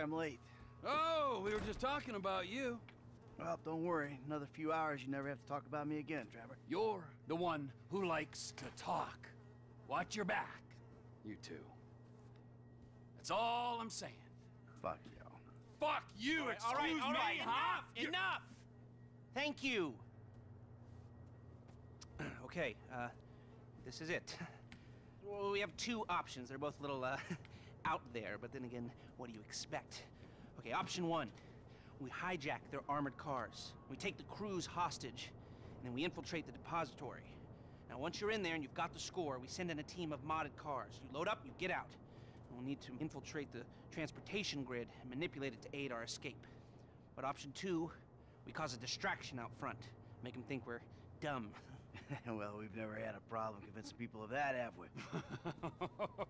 Sorry I'm late. Oh, we were just talking about you. Well, don't worry. Another few hours, you never have to talk about me again, Trevor. You're the one who likes to talk. Watch your back, you two. That's all I'm saying. Fuck you. Fuck you, All right, excuse all right, all right, me, enough, huh? Enough. Thank you. okay, uh, this is it. Well, we have two options. They're both a little uh, out there, but then again, what do you expect? Okay, option one: we hijack their armored cars. We take the crews hostage, and then we infiltrate the depository. Now, once you're in there and you've got the score, we send in a team of modded cars. You load up, you get out. We'll need to infiltrate the transportation grid and manipulate it to aid our escape. But option two, we cause a distraction out front. Make them think we're dumb. well, we've never had a problem convincing people of that, have we?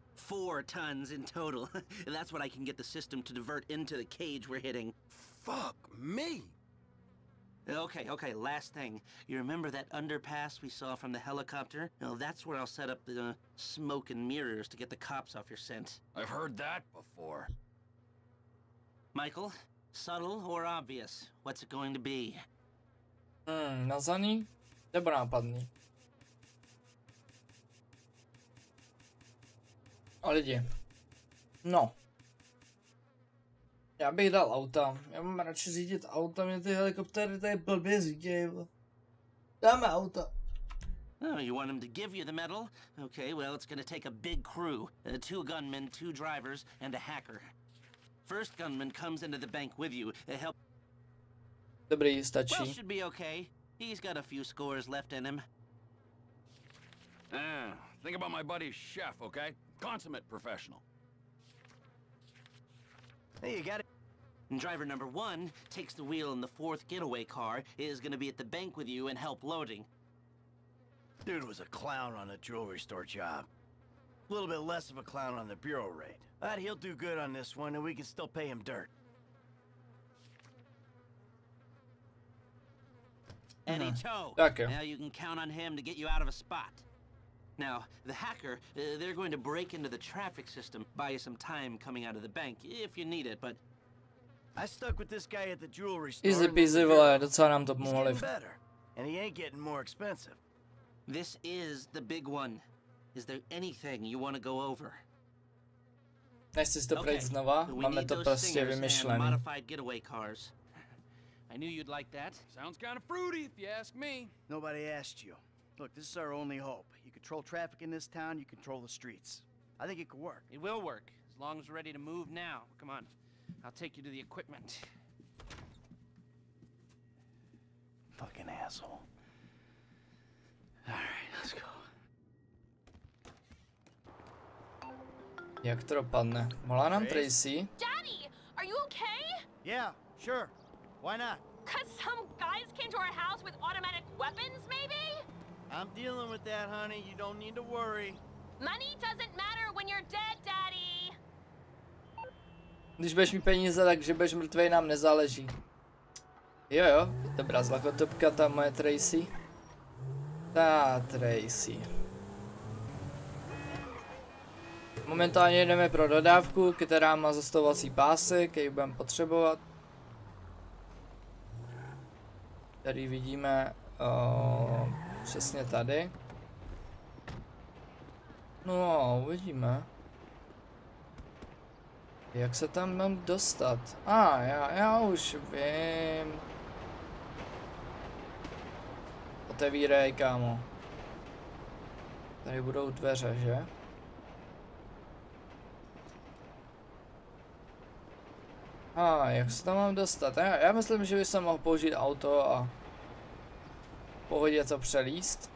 Four tons in total. That's what I can get the system to divert into the cage we're hitting. Fuck me. Okay, okay, last thing. You remember that underpass we saw from the helicopter? Well, that's where I'll set up the uh, smoke and mirrors to get the cops off your scent. I've heard that before. Michael, subtle or obvious? What's it going to be? Hmm, mazaný nebo nápadný? A lidi. No. Já bych dal auta. Já mám radši řídit auta, mě ty helikoptéry tady blbě řídějí. Dáme auta. Oh, you want him to give you the medal? Okay, well, it's gonna take a big crew. Uh, two gunmen, two drivers, and a hacker. First gunman comes into the bank with you. Uh, help. Dobrý, Well, stačí. should be okay. He's got a few scores left in him. Ah, think about my buddy Chef, okay? Consummate professional. Hey, you got it. And driver number one takes the wheel in the fourth getaway car, is gonna be at the bank with you and help loading. Dude was a clown on the jewelry store job. A little bit less of a clown on the bureau raid. But he'll do good on this one, and we can still pay him dirt. Eddie Toe. Tak jo. Now you can count on him to get you out of a spot. Now, the hacker, uh, they're going to break into the traffic system, buy you some time coming out of the bank, if you need it, but I stuck with this guy at the jewelry store. Easy and peasy, looked vole, good. docela nám to He's pomohli. getting better, and he ain't getting more expensive. this is the big one. Is there anything you want to go over? Nechci si to projít znova, we máme need to those prostě stingers and modified getaway cars. I knew you'd like that. Sounds kind of fruity, if you ask me. Nobody asked you. Look, this is our only hope. You control traffic in this town, you control the streets. I think it could work. It will work, as long as we're ready to move now. Come on, I'll take you to the equipment. Fucking asshole. Alright, let's go. Jak to dopadne? Volá nám Tracy. Daddy, are you okay? Yeah, sure. Why not? Cause some guys came to our house with automatic weapons, maybe? I'm dealing with that, honey. You don't need to worry. Money doesn't matter when you're dead, Daddy. Když budeš mít peníze, tak že budeš mrtvej nám nezáleží. Jo jo, dobrá zlakotopka, ta moje Tracy. Ta Tracy. Momentálně jdeme pro dodávku, která má zastavovací pásy, který budeme potřebovat. Tady vidíme uh, přesně tady. No, uvidíme. Jak se tam mám dostat? A, ah, já, já už vím. Otevírej, kámo. Tady budou dveře, že? A, ah, jak se tam mám dostat? Já, já myslím, že bych se mohl použít auto a pohodě to přelíst.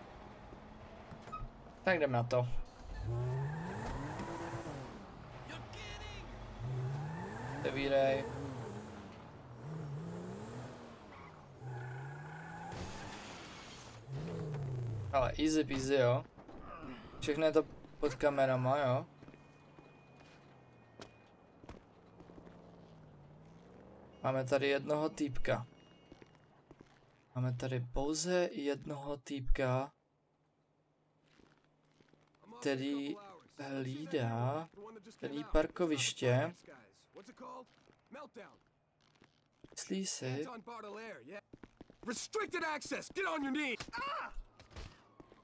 Tak jdem na to. Otevírej. Ale easy peasy, jo. Všechno je to pod kamerama, jo. Máme tady jednoho týpka. Máme tady pouze jednoho týpka, který hlídá celý parkoviště. Myslí si...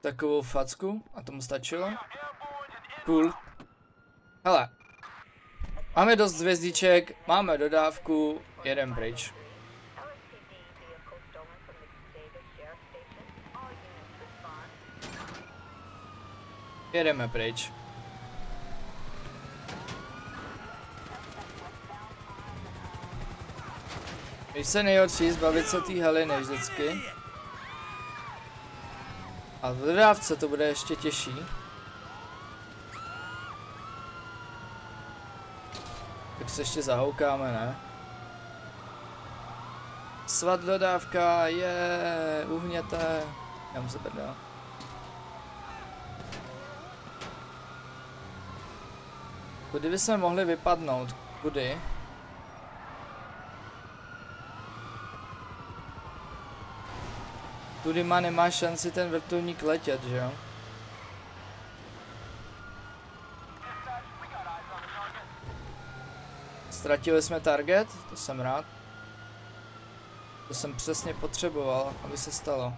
Takovou facku a tomu stačilo. Cool. Hele. Máme dost zvězdiček, máme dodávku, jeden pryč. Jedeme pryč. Když se nejhorší zbavit se té Heleny vždycky. A v dodávce to bude ještě těžší. Tak se ještě zahoukáme, ne? Svat dodávka je uhněte. Já se prdel. Kudy by jsme mohli vypadnout? Kudy? Tudy má nemá šanci ten vrtulník letět, že jo? Ztratili jsme target, to jsem rád. To jsem přesně potřeboval, aby se stalo.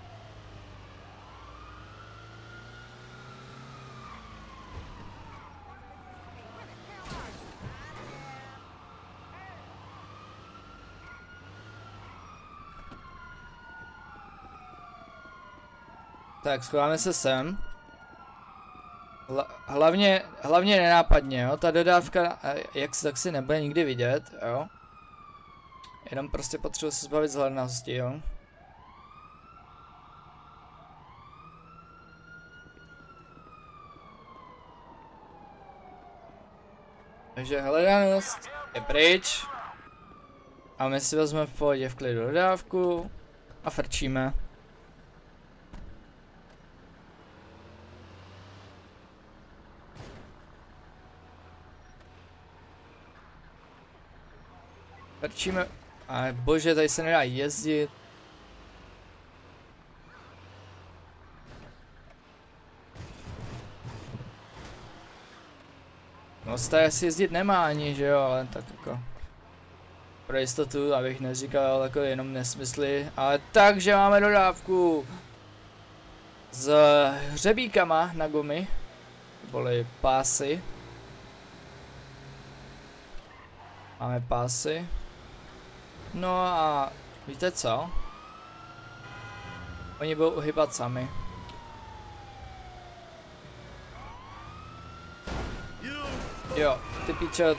Tak, schováme se sem. Hla, hlavně, hlavně nenápadně, jo, ta dodávka, jak se tak si nebude nikdy vidět, jo. Jenom prostě potřebuji se zbavit vzhlednosti, jo. Takže hledanost je pryč. A my si vezmeme v pohodě v klidu dodávku a frčíme. Trčíme. A bože, tady se nedá jezdit. No tady asi jezdit nemá ani, že jo, ale tak jako pro jistotu, abych neříkal jako jenom nesmysly, ale takže máme dodávku s hřebíkama na gumy, byly pásy. Máme pásy. No a víte co? Oni budou uhybat sami. Jo, ty piče.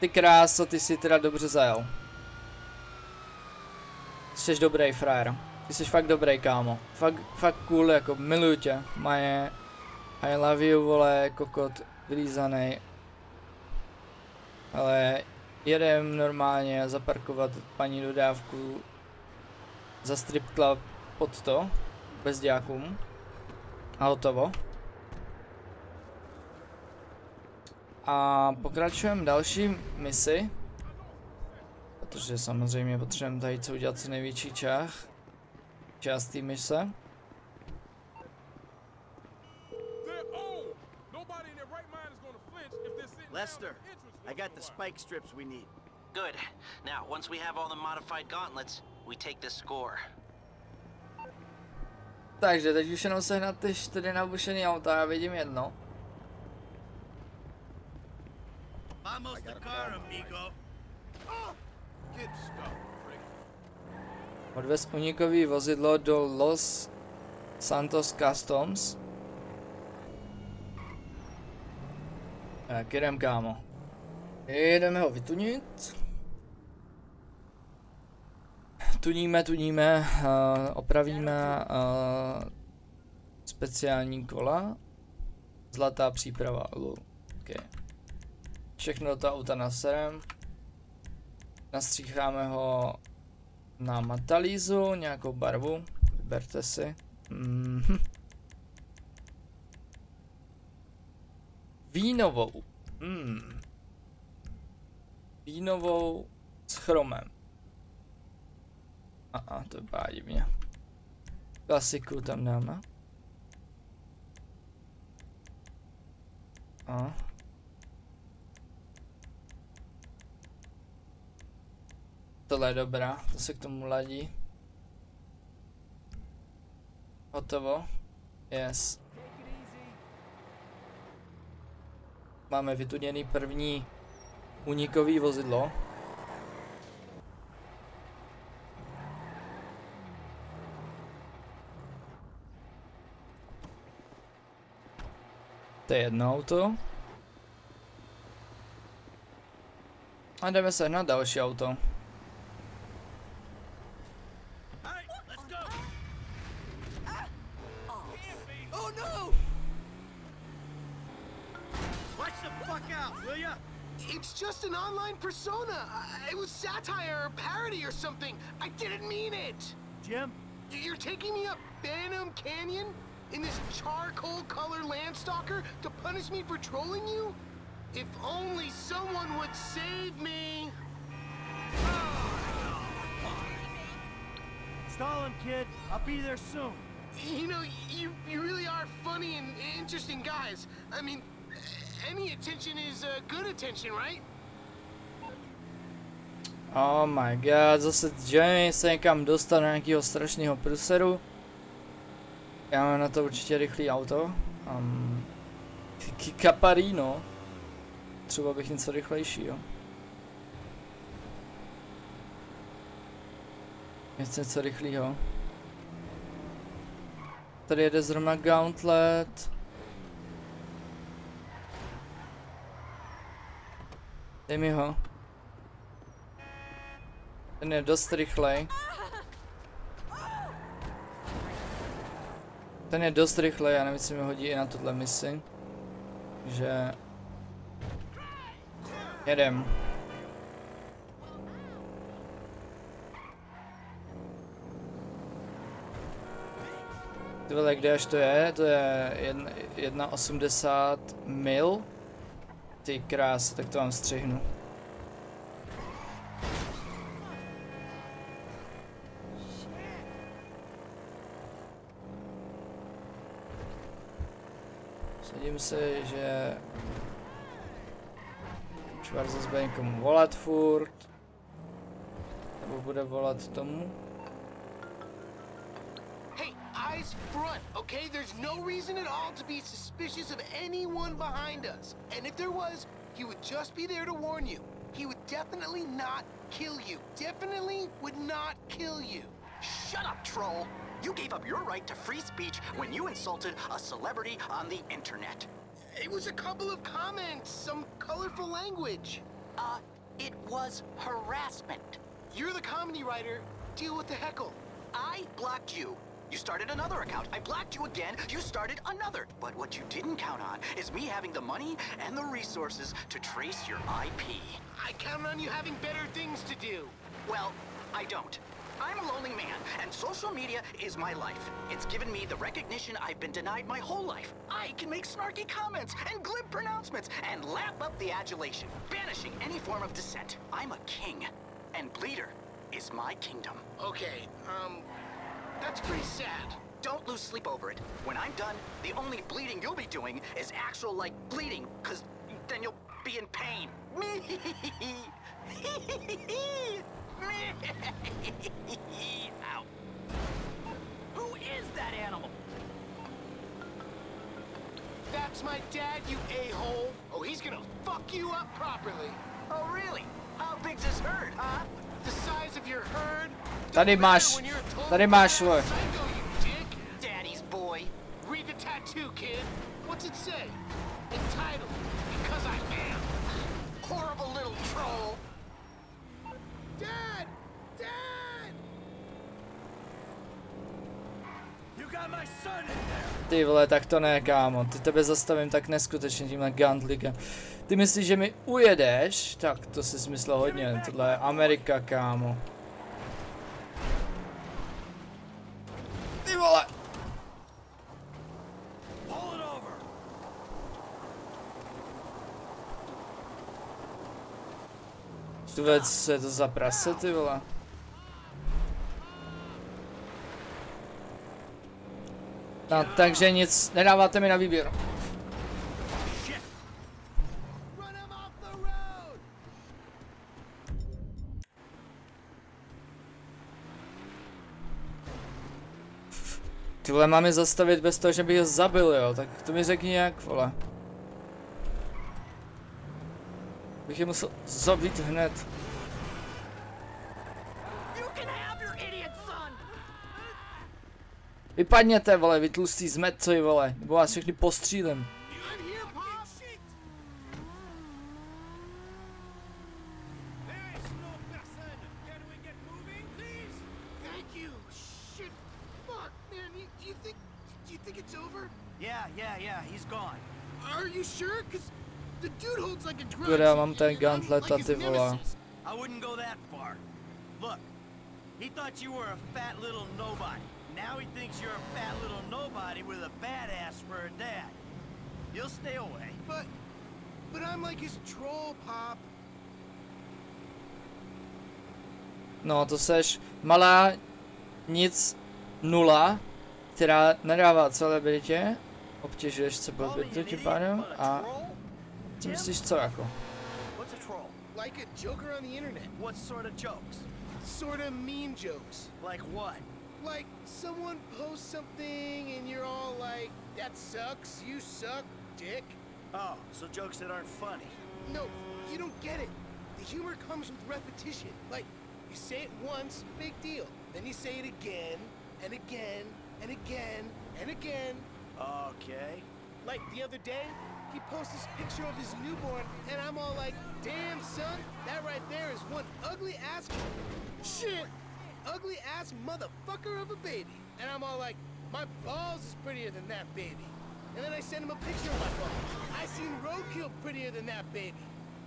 Ty kráso, ty si teda dobře zajel. Jsi dobrý frajer. Ty jsi fakt dobrý kámo. Fakt, fakt cool, jako miluju tě. Maje. I love you, vole, kokot vylízaný. Ale jedem normálně zaparkovat paní dodávku za strip club pod to, bez dějákům. A hotovo. a pokračujeme další misi. Protože samozřejmě potřebujeme tady co udělat co největší čach. Část té mise. Lester, I got the spike strips we need. Good. Now, once we have all the modified gauntlets, we take this score. Takže teď už jenom sehnat ty čtyři nabušený auta, já vidím jedno. Vamos the car, amigo. Odvez unikový vozidlo do Los Santos Customs. Tak jdem kámo. Jdeme ho vytunit. Tuníme, tuníme, uh, opravíme uh, speciální kola. Zlatá příprava. Okay. Všechno do toho auta naserem. Nastřícháme ho na matalízu, nějakou barvu. Vyberte si. Mm -hmm. Vínovou. Mm. Vínovou s chromem. A, a to vypadá divně. Klasiku tam dáme. A. Tohle je dobrá, to se k tomu ladí. Hotovo. Yes. Máme vytuněný první unikový vozidlo. To je jedno auto. A jdeme se na další auto. Or something. I didn't mean it. Jim, You're taking me up Banham Canyon in this charcoal color landstalker to punish me for trolling you? If only someone would save me. stall him, kid. I'll be there soon. You know, you you really are funny and interesting guys. I mean, any attention is uh, good attention, right? Oh my god, zase Jamie se někam dostal do nějakého strašného průseru. Já mám na to určitě rychlý auto. Um, Caparino. Třeba bych něco rychlejšího. Něco, něco rychlého. Tady jede zrovna Gauntlet. Dej mi ho. Ten je dost rychlej. Ten je dost rychlej, já nevím, jestli mi hodí i na tuhle misi. Že... Jedem. Ty vole, kde až to je? To je jedna- 1,80 mil. Ty krás, tak to vám střihnu. Sadím se, že zase bude někomu volat furt. Nebo bude volat tomu. Hey, eyes front, okay? There's no reason at all to be suspicious of anyone behind us. And if there was, he would just be there to warn you. He would definitely not kill you. Definitely would not kill you. Shut up, troll! You gave up your right to free speech when you insulted a celebrity on the internet. It was a couple of comments, some colorful language. Uh, it was harassment. You're the comedy writer. Deal with the heckle. I blocked you. You started another account. I blocked you again. You started another. But what you didn't count on is me having the money and the resources to trace your IP. I count on you having better things to do. Well, I don't. I'm a lonely man, and social media is my life. It's given me the recognition I've been denied my whole life. I can make snarky comments and glib pronouncements and lap up the adulation, banishing any form of dissent. I'm a king, and Bleeder is my kingdom. Okay, um, that's pretty sad. Don't lose sleep over it. When I'm done, the only bleeding you'll be doing is actual, like, bleeding, because then you'll be in pain. Ow. Who is that animal? That's my dad, you a-hole. Oh, he's gonna fuck you up properly. Oh, really? How big's his herd, huh? The size of your herd. Tady máš, matter when you're tady máš, vole. psycho, you dick. Daddy's boy. Read the tattoo, kid. What's it say? Entitled, Ty vole, tak to ne, kámo. Ty tebe zastavím tak neskutečně tímhle gantlikem. Ty myslíš, že mi ujedeš? Tak to si smyslel hodně. Tohle je Amerika, kámo. Ty vole. Věc, co je to za prase, ty vole? No, takže nic, nedáváte mi na výběr. Ty vole, máme zastavit bez toho, že bych ho zabil, jo, tak to mi řekni jak, vole. Bych je musel zabít hned. You can have your idiot son! Vypadněte, vole, vy tlustý zmetcoji, vole, nebo vás všechny postřílem. I'm here, Pop! Thank you. Shit. Fuck, man. You, do you think... Do you think it's over? Yeah, yeah, yeah, he's gone. Are you sure? Because the dude holds like a grudge. Kurwa, mam ten gauntlet, a ty vole. nemesis. I wouldn't go that far. Look, he thought you were a fat little nobody. Now he thinks you're a fat little nobody with a badass for a dad. You'll stay away. But... But I'm like his troll, Pop. No, to seš malá, nic, nula, která nedává celebritě, obtěžuješ se Call me an blbě tím pádem a ty myslíš co jako? What's a troll? Like a joker on the internet. What sort of jokes? Sort of mean jokes. Like what? Like, someone posts something and you're all like, that sucks, you suck, dick. Oh, so jokes that aren't funny. No, you don't get it. The humor comes with repetition. Like, you say it once, big deal. Then you say it again, and again, and again, and again. Okay. Like the other day, he posts this picture of his newborn, and I'm all like, damn, son, that right there is one ugly ass shit, ugly ass motherfucker of a baby. And I'm all like, my balls is prettier than that baby. And then I send him a picture of my balls. I seen roadkill prettier than that baby.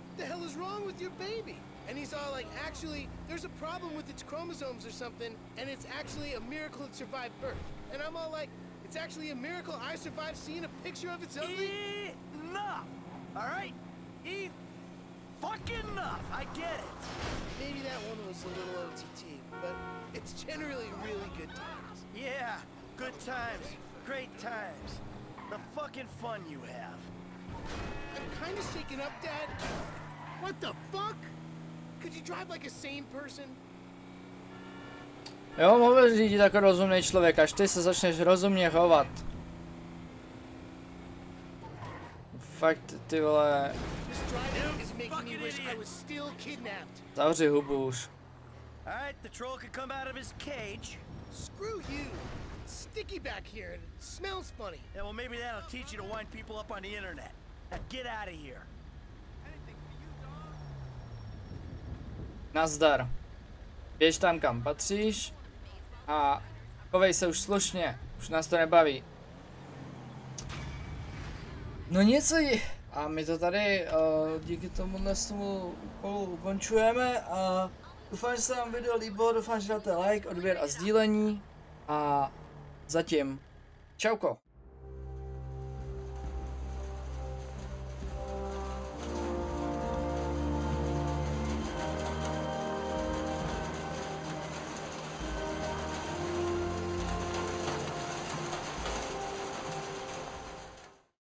What The hell is wrong with your baby? And he's all like, actually, there's a problem with its chromosomes or something, and it's actually a miracle it survived birth. And I'm all like, it's actually a miracle I survived seeing a picture of its ugly. Enough! Alright? E fucking enough! I get it. Maybe that one was a little OTT, but it's generally really good times. Yeah, good times. Great times. The fucking fun you have. I'm kind of shaken up, Dad. What the fuck? Could you drive like a sane person? Jo, mohl řídit jako rozumný člověk, až ty se začneš rozumně chovat. Fakt, ty vole, This driving is making me wish I was still kidnapped. zavři hubu už. Alright, the troll can come out of his cage. Screw you. It's sticky back here and it smells funny. Yeah, well, maybe that'll teach you to wind people up on the internet. Now get out of here. Nazdar. Běž tam kam patříš a chovej se už slušně, už nás to nebaví. No něco je. A my to tady uh, díky tomu tomu úkolu ukončujeme a Doufám, že se vám video líbilo, doufám, že dáte like, odběr a sdílení. A zatím, čauko.